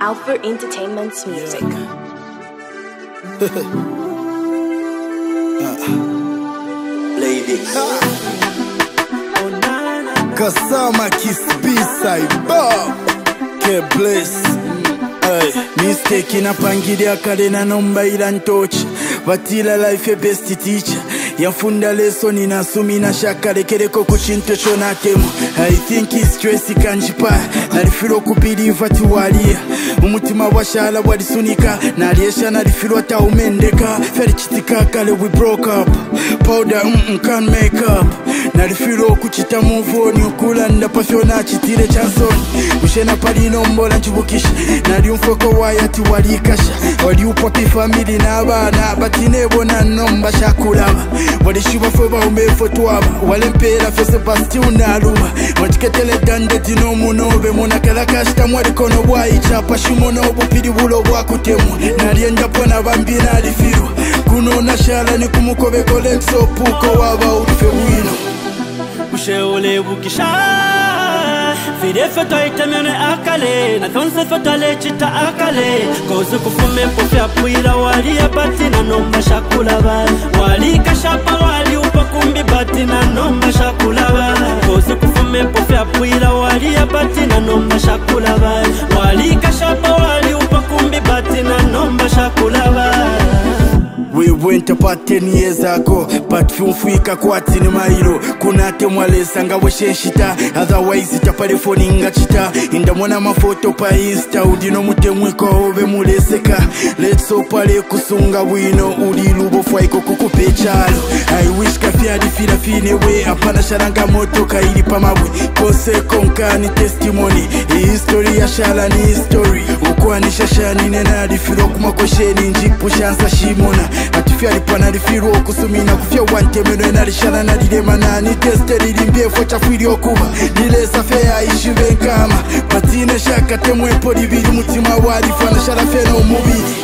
Alpha Entertainment's music. Ladies. Kasama kispisa ibo ke bliss Hey, mistake inapangilia kale na nomba ila ntochi But life life best teacher yafunda leso ninasumina shakalekereko kuchinto chonakemo ithink stress kanjipa nalifirwa kubiliva tiwaliya umutima washala walisunika naliyesha nalifirwa taumendeka felichitikakale we broke up powder mm, can make up nalifirwa kuchita muvoni ukulandapafyonachitire chansoni chena palino mbola njibukisha nali mfoko wayo ati walikasha wali upoka ifamili n'abana batinebona nomba shakulaba walishibafe baumefe twaba walempera fese bastiunaluba wajiketele dande dinomunobe munakalakashitamwalikono bwaichapa shimo nobupili bulo bwakutemwa nalienjapona bambina alifirwa kunona shala ni kumukobekole nsopuko waba ulife bwino usheule bukisha Fide feto itemene akale Nathonse fetale chita akale Kozu kufume pofya puira wali ya batina nomba shakula bali Wali kashapa wali upakumbi batina nomba shakula bali Kozu kufume pofya puira wali ya batina nomba shakula bali Wali kashapa wali upakumbi batina nomba shakula ndoenda pa10 years ako but fiufuika kuatsini mairo kuna temwalesa ngawesheshita otherwise tapalefoninga chita indamona mafoto pa insta udinomutemwikwaove muleseka letsopale kusunga bwino uli lubofwa iko kukupechalo iwish kafyadifira finewe apana sharanga motoka ili pamabwe pose konkani testimony ihistori yashala ni history okukwanisa nina alifirwa okumakosheni njipushansa shimona atifyalipana alifirwa okusumina kufya wantemeno enalishana nalilema nani teste lilimbyefo efo chafu ilyokuba nilesafya yaishi benkama patine shakatemu epo libiri mutima walifana sharafya n'omubiri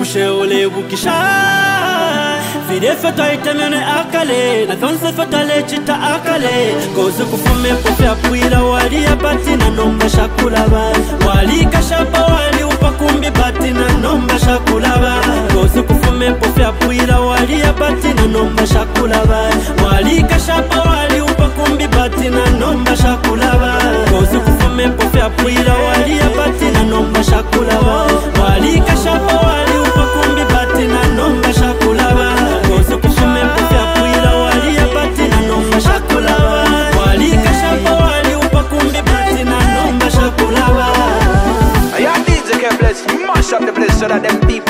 usheolebukisha virefe twahitenene akale na vyonsefe twalecita akale kozi kufume kufyapwira waliya patina nomweshakulava walika shapa waliupa kumbi patina nomba shakulaba kosi kufume pofyapwila waliya patina nomba shakulaba walika shapa waliupa kumbi patina nomba shakulaba kosi kufume pofyapwila waliya patina nomba shakulaba walika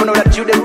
know that you the